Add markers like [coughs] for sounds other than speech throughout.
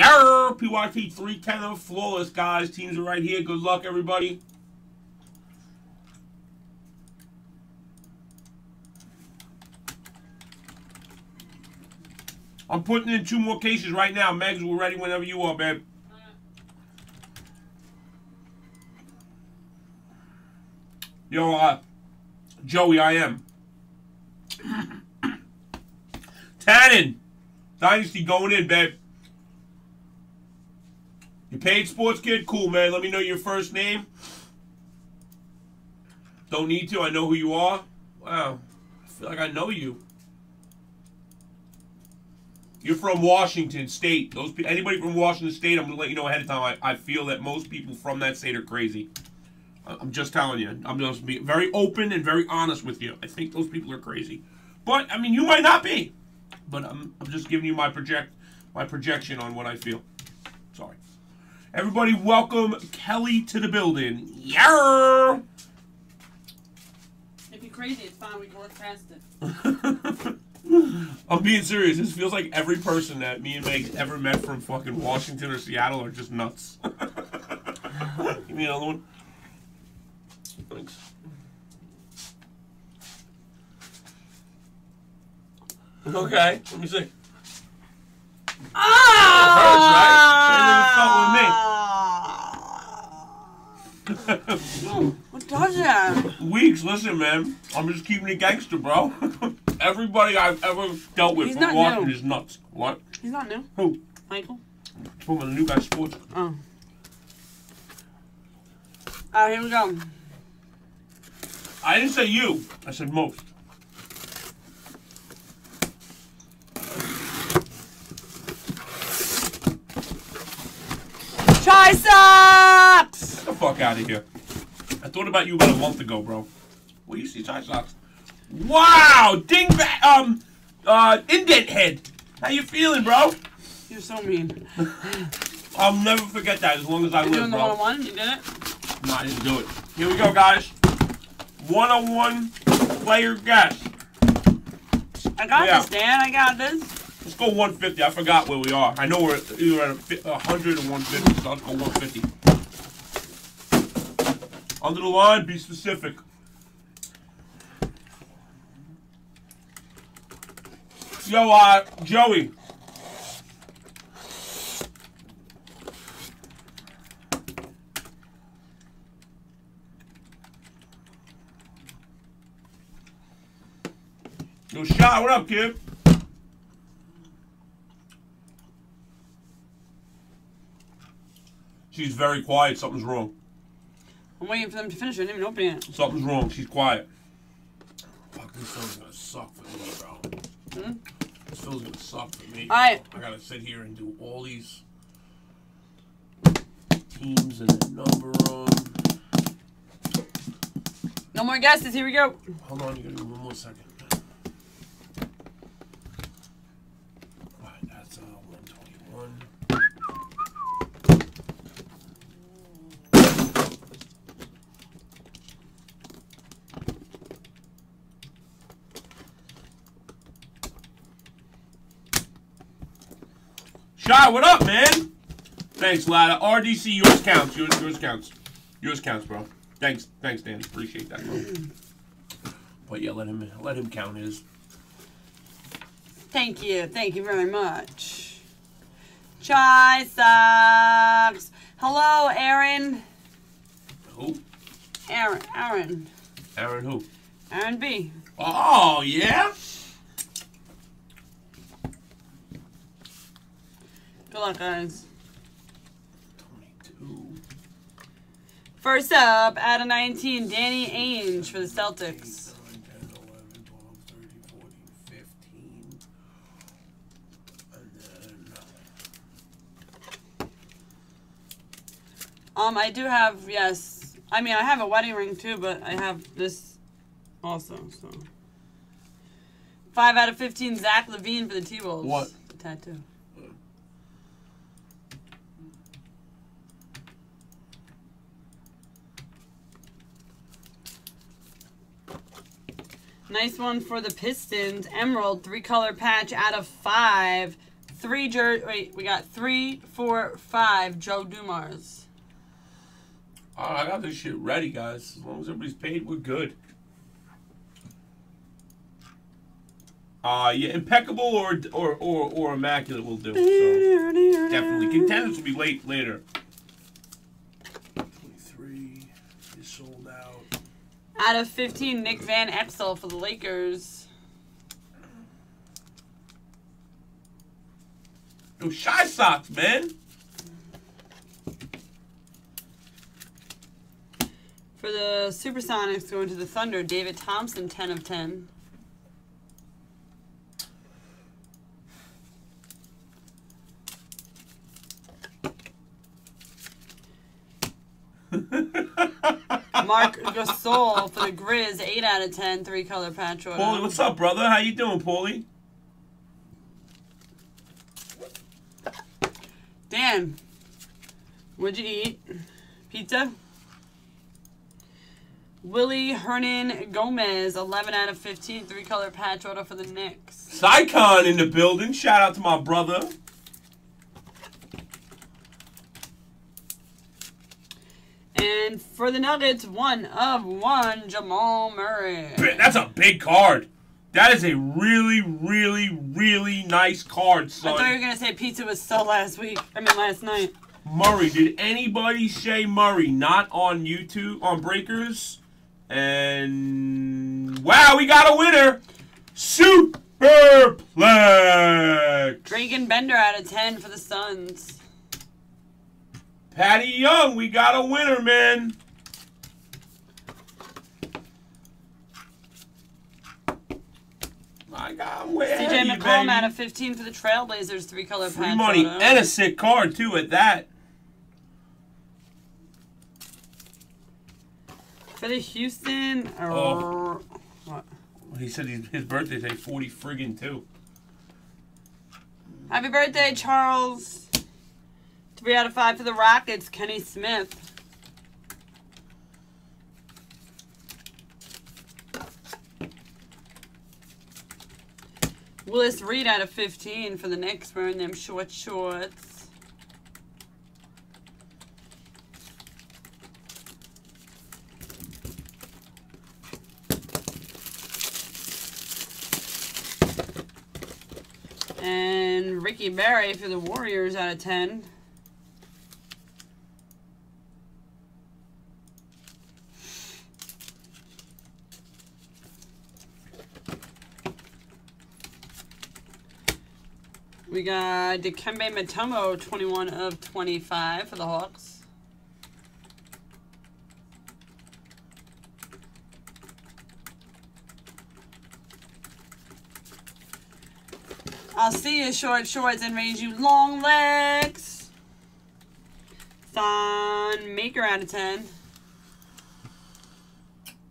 Yarr! PYT 310 of Flawless, guys. Teams are right here. Good luck, everybody. I'm putting in two more cases right now. Megs, we're ready whenever you are, babe. Yo, uh, Joey, I am. [coughs] Tannen! Dynasty going in, babe. Paid sports kid? Cool, man. Let me know your first name. Don't need to. I know who you are. Wow. I feel like I know you. You're from Washington State. Those anybody from Washington State, I'm gonna let you know ahead of time. I, I feel that most people from that state are crazy. I- I'm just telling you. I'm just being very open and very honest with you. I think those people are crazy. But I mean, you might not be. But I'm, I'm just giving you my project my projection on what I feel. Sorry. Everybody, welcome Kelly to the building. Yeah. If you're crazy, it's fine. We can work past it. [laughs] I'm being serious. This feels like every person that me and Meg ever met from fucking Washington or Seattle are just nuts. [laughs] Give me another one. Thanks. Okay, let me see. Ah! What does that? Weeks, listen, man. I'm just keeping it gangster, bro. [laughs] Everybody I've ever dealt with He's from Washington new. is nuts. What? He's not new. Who? Michael. From the new guy sports. Oh. Alright, here we go. I didn't say you. I said most. Try socks! The fuck out of here. I thought about you about a month ago, bro. Well, you see side socks. Wow, dingbat, um, uh, indent head. How you feeling, bro? You're so mean. I'll never forget that as long as I You're live, doing the bro. one-on-one? You did it? No, I didn't do it. Here we go, guys. One-on-one player guess. I got Yeah. this, Dan. I got this. Let's go 150. I forgot where we are. I know we're either at 100 or 150, so let's go 150. Under the line, be specific. Yo, uh, Joey. Yo, Shy, what up, kid? She's very quiet. Something's wrong. I'm waiting for them to finish. I didn't even open it. Something's wrong. She's quiet. Fuck, this film's gonna suck for me, bro. Hmm? This film's gonna suck for me. Alright. I gotta sit here and do all these teams and then number them. No more guesses. Here we go. Hold on, you gotta me one more second. Alright, that's uh, 121. Shy, what up, man? Thanks, Lada. RDC, yours counts. Yours, yours counts. Yours counts, bro. Thanks, thanks, Dan. Appreciate that, bro. But yeah, let him let him count his. Thank you. Thank you very much. Chai socks. Hello, Aaron. Who? Aaron. Aaron. Aaron who? Aaron B. Oh yeah. Good luck, guys. Twenty-two. First up, out of 19, Danny Ainge for the Celtics. 9, 10, 11, 12, 13, 14, 15. And then Um, I do have, yes. I mean, I have a wedding ring too, but I have this also, so. Five out of 15, Zach LaVine for the T-Wolves. What? The tattoo. Nice one for the Pistons. Emerald, three color patch out of five. three jer- wait, we got three, four, five Joe Dumars. Oh, I got this shit ready, guys. As long as everybody's paid, we're good. Uh, yeah, impeccable or or or, or immaculate will do. So definitely, contenders will be late later. Twenty-three is sold out. Out of 15, Nick Van Exel for the Lakers. Those shy socks, man. For the Supersonics going to the Thunder, David Thompson, 10 of 10. [laughs] Marc Gasol for the Grizz, 8 out of 10, three color patch order. Paulie, what's up, brother? How you doing, Paulie? Dan, what'd you eat? Pizza? Willy Hernangomez, 11 out of 15, three color patch order for the Knicks. Sycon in the building. Shout out to my brother. And for the Nuggets, one of one, Jamal Murray. That's a big card. That is a really, really, really nice card, I thought you were gonna say pizza was so last week. I mean last night. Murray. Did anybody say Murray? Not on YouTube, on Breakers. And wow, we got a winner. Superplex. Dragan Bender out of 10 for the Suns. Patty Young, we got a winner, man. My God, I'm way CJ McCollum baby. out of 15 for the Trailblazers, three color Free money order. and a sick card too at that. For the Houston, or Oh. what? He said his, his birthday's a 40 friggin' two. Happy birthday, Charles. Three out of five for the Rockets, Kenny Smith. Willis Reed out of 15 for the Knicks, wearing them short shorts. And Ricky Barry for the Warriors out of 10. We got Dikembe Mutombo, 21 of 25 for the Hawks. I'll see you short shorts and raise you long legs. Thon Maker out of 10.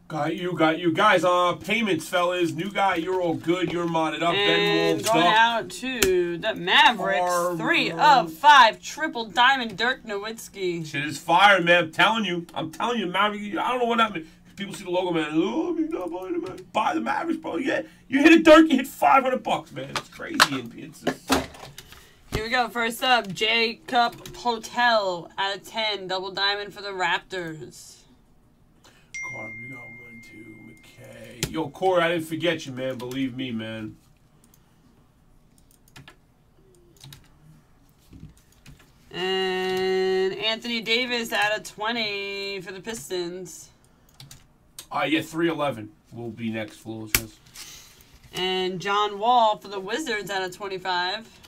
Got you, got you. Guys, uh, payments, fellas. New guy, you're all good. You're modded up. ben And Wolves going up. out to the Mavericks. Three of five. Triple diamond Dirk Nowitzki. Shit is fire, man. I'm telling you. I'm telling you, Maverick. I don't know what happened. People see the logo, man. Oh, I'm not buying the man. Buy the Mavericks, bro. Yeah, you hit a Dirk, you hit 500 bucks, man. It's crazy. It's just, Here we go. First up, Jakob Poeltl out of 10. Double diamond for the Raptors. Carver, you got one, two, McKay. Yo, Corey, I didn't forget you, man. Believe me, man. And Anthony Davis out of 20 for the Pistons. Uh, yeah, 311 will be next. Yes. And John Wall for the Wizards out of 25.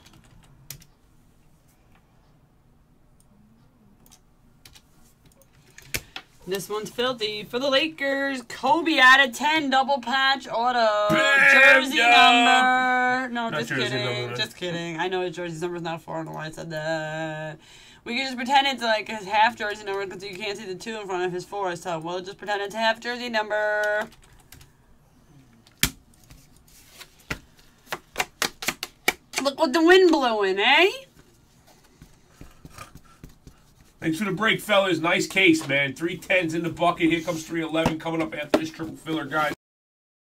This one's filthy. For the Lakers, Kobe out of 10, double patch auto. Bam, Jersey yeah. number. No, Not just kidding. number. Just kidding. I know his jersey number's not four. I don't know why I said that. We can just pretend it's like his half jersey number because you can't see the two in front of his four. So we'll just pretend it's half jersey number. Look what the wind blowing, eh? Thanks for the break, fellas. Nice case, man. 310s in the bucket. Here comes 311 coming up after this triple filler, guys.